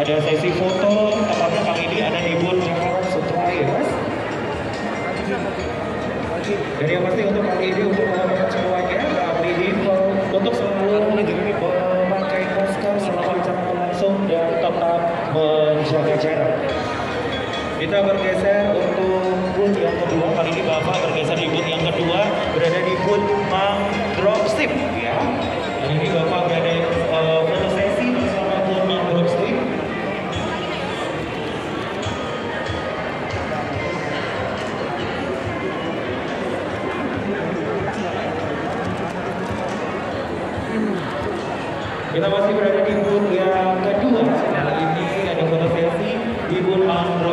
ada sesi foto tepatnya kali ini ada di booth Jakarta dan yang pasti untuk kali ini untuk teman-teman semuanya kami himbau untuk selalu memakai masker selama acara berlangsung dan tetap menjaga jarak. Kita bergeser untuk booth yang kedua. Kali ini bapak bergeser di booth yang kedua berada di booth Mangrove Strip ya Kita masih berada di booth yang kedua. Sekarang ini ada foto sesi di booth Bang